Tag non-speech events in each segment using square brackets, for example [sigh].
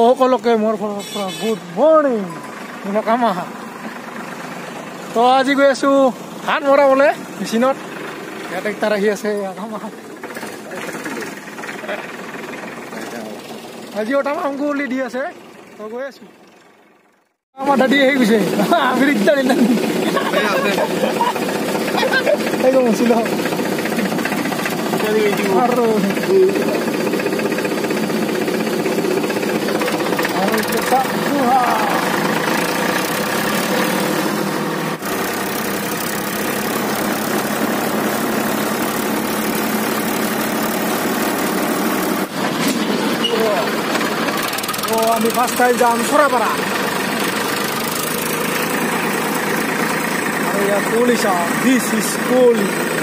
সকলোকে মোৰ ফালৰ পৰা গুড মৰ্ণিং মনকামা তো আজি গৈ আছোঁ ধান মৰাবলৈ মেচিনত ইয়াতে তাৰ আহি আছে আজি অটামা অংকুলি দি আছে তো গৈ আছোঁ আমাৰ দাদী আহি গৈছে আমি দিগদাৰ মচিল আৰু Mr. Tatsuha. Oh, ambil pastel dan Surabaya. Area this is cool.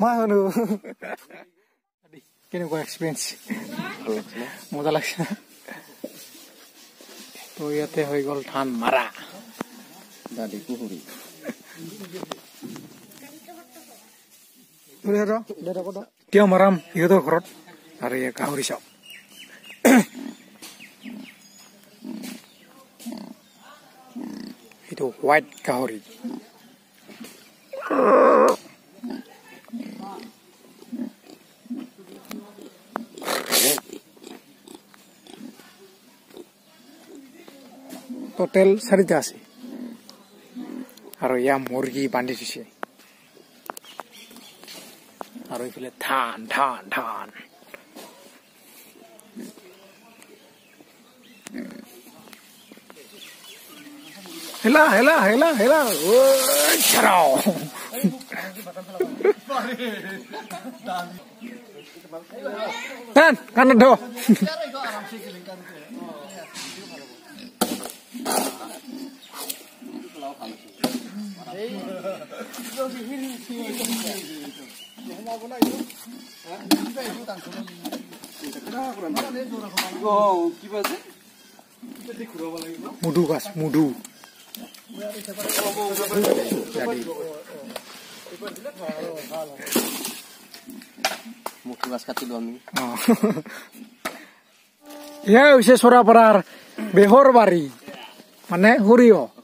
মা হলো কেনেকুৱা এক্সপিৰিয়েঞ্চ মজা লাগছে তো ইয়াতে হৈ গ'ল ধান মাৰা দাদি পুখুৰী কিয় মাৰাম সিহঁতৰ ঘৰত আৰু এই গাহৰি চাওক এইটো হোৱাইট গাহৰি টোটেল চাৰিটা আছে আৰু ইয়াৰ মুৰ্গী বান্ধি থৈছে আৰু এইফালে ধান ধান ধান হেলা হেলা হেলা হেলা চাৰাও ধান কাণত ধ মুধু গাছ মুধু এয়াই হৈছে চৰাপাৰাৰ বেহৰ বাৰী মানে সৰিয়হ।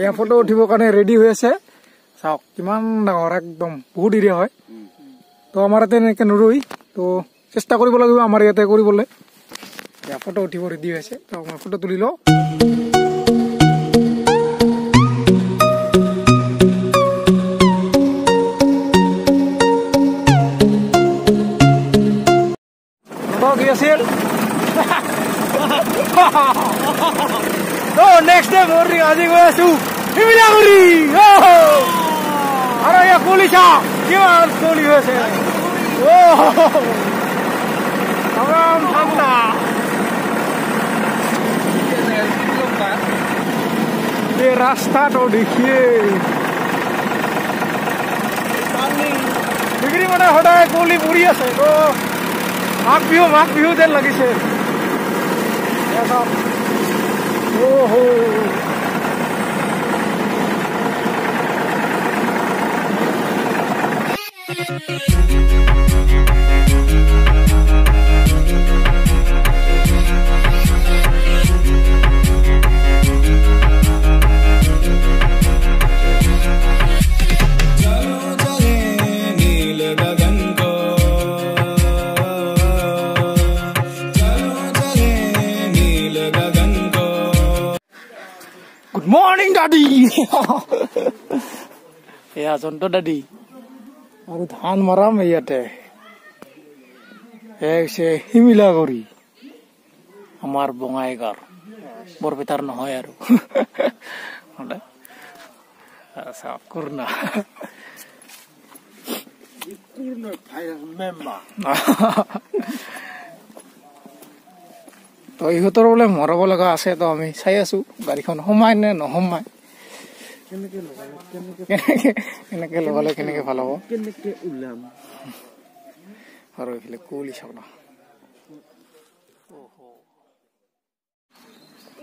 এয়া ফটো উঠিবৰ কাৰণে ৰেডি হৈ আছে। চাওক কিমান ডাঙৰ একদম বহুত এৰিয়া হয়। তো আমাৰ ইয়াতে এনেকৈ নৰৈ তো চেষ্টা কৰিব লাগিব আমাৰ ইয়াতে কৰিবলৈ। এয়া ফটো উঠিব ৰেডি হৈ আছে। ফটো তুলি লওঁ। আজি গৈ আছো শিমিলাগুৰি আৰু এয়া কুঁৱলী চা কিমান কুঁৱলী হৈ আছে এই ৰাস্তাটো দেখিয়ে ডিগ্ৰী মানে সদায় কুঁৱলী পৰি আছে মাঘ বিহু মাঘ বিহু যেন লাগিছে morning, Daddy. yeah, son, Daddy. আৰু ধান মৰাম ইয়াতে। শিমিলাগুৰি আমাৰ বঙাইগাঁৱৰ। বৰপেটাৰ নহয় আৰু। তো ইহঁতৰ বোলে মৰাব লগা আছে তো আমি চাই আছো গাড়ীখন সোমাই নে নসোমাই [laughs] কেনেকে কেনেকে লগালে কেনেকে ভাল হ'ব কেনেকে ওলাম? আৰু এইফালে কুঁৱলী চাওক না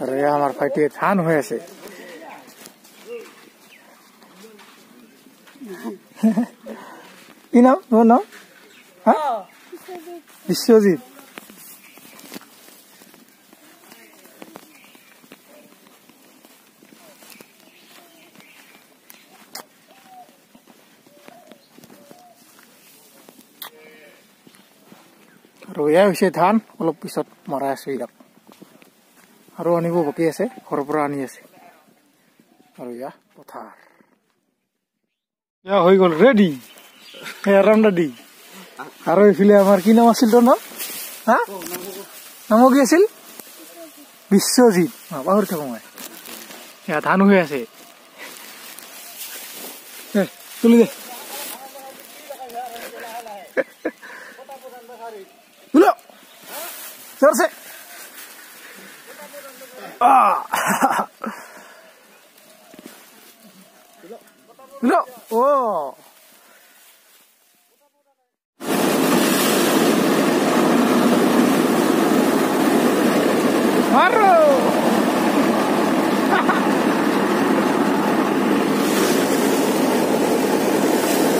আৰু এয়া আমাৰ ভাইটিয়ে ধান হৈ আছে। কি নাম? তোমাৰ নাম? হা? বিশ্বজিৎ এয়া হৈছে ধান অলপ পিছত মৰাই আছো ইয়াক আৰু আনিব বাকী আছে ঘৰৰ পৰা আনি আছে আৰু এয়া পথাৰ এয়া হৈ গ'ল ৰেডি ৰাম দাদি আৰু এইফালে আমাৰ কি নাম আছিল তোৰ নাম হা নাম কি আছিল বিশ্বজিৎ পাহৰি থাকো মই এয়া ধান হৈ আছে তুলি দে ¡Cerce! ¡Ah! [laughs] ¡No! ¡Oh! ¡Marro!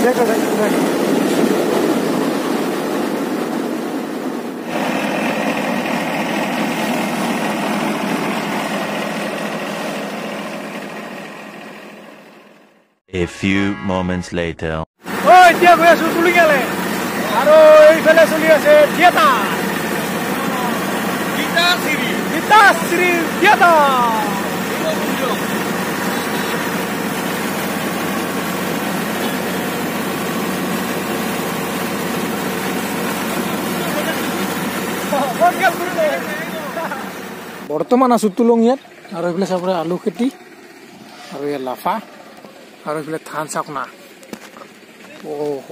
Deja, deja, deja. A few moments later. ঐ এতিয়া গৈ আছো তুলিঙালে আৰু এইফালে চলি আছে থিয়েটাৰ গীতাশ্ৰী থিয়েটাৰ বৰ্তমান আছো তুলঙীয়াত আৰু এইফালে চাবলৈ আলু খেতি আৰু ইয়াত লাফা আৰু এইফালে ধান চাওক না অহ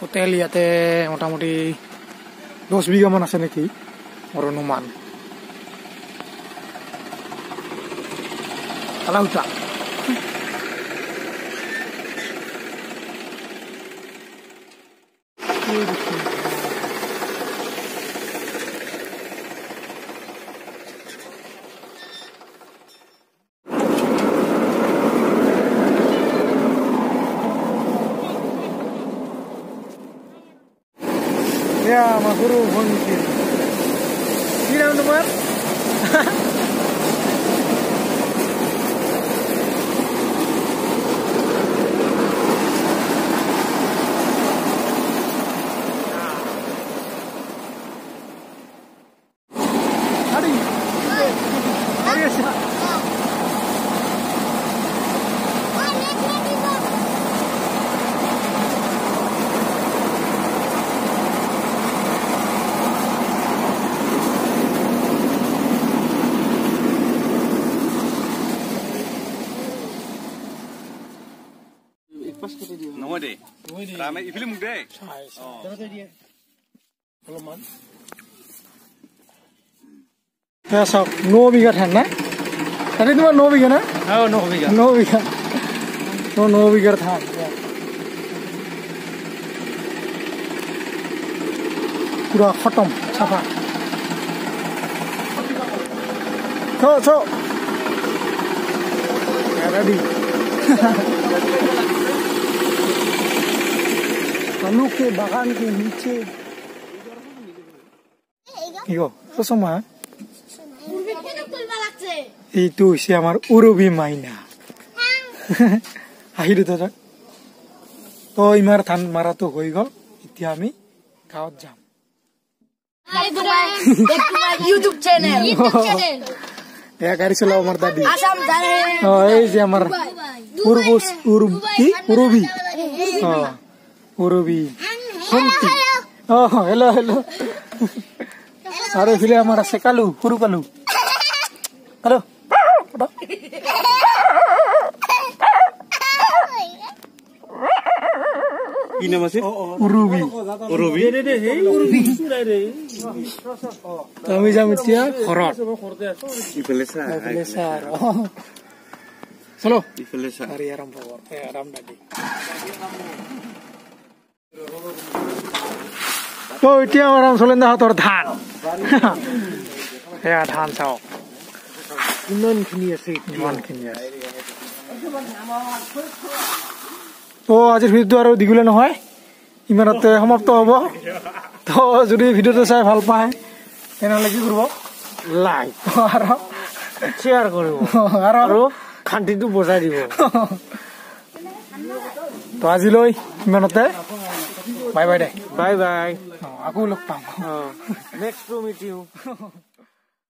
হোটেল ইয়াতে মোটামুটি দহ বিঘামান আছে নেকি মোৰ অনুমান আলাউটা Ya, deh. Ramai film deh. Oh. Terus सब नौ बीघा ठहर ना अरे तुम्हारा नौ बीघा ना हाँ नौ बीघा नौ बीघा तो नौ बीघा था पूरा खत्म छापा छो छो ready आलू के बागान के नीचे ইয় চচমা এইটো হৈছে আমাৰ উৰবী মাইনা আহিলো দাদা তো ইমাৰ ধান মাৰাটো হৈ গ'ল এতিয়া আমি গাঁৱত যাম ইউটিউব চ্যানেল এয়া গাড়ী চলাব আমাৰ দাদী আসাম জানে অ এই যে আমাৰ উৰুবুচ উৰুম কি উৰুবি অ উৰুবি ভণ্টি অ হেল্ল' হেল্ল' আৰু এইফালে আমাৰ আছে কালু সৰু কালু কালু কি নাম আছিল উৰুবি ৰবি আমি যাম এতিয়া ঘৰত ইফালে চা এইফালে চা আৰু চলো ইফালে চা গাড়ী আৰম্ভ কৰ এ আৰাম দাদী অ এতিয়া আৰাম চলেন হাতৰ ধান। সেয়া ধান চাওক। ইমানখিনি আছে ইমানখিনি আছে। তো আজিৰ ভিডিঅ'টো আৰু দীঘলে নহয়। ইমানতে সমাপ্ত হ'ব। তো যদি ভিডিঅ'টো চাই ভাল পায় তেনেহ'লে কি কৰিব? লাইক আৰু শ্বেয়াৰ কৰিব। আৰু আৰু খান্তিটো বজাই দিব। তো আজিলৈ ইমানতে। bye bye đây. Bye bye. Oh, aku lupa next to meet you. [laughs]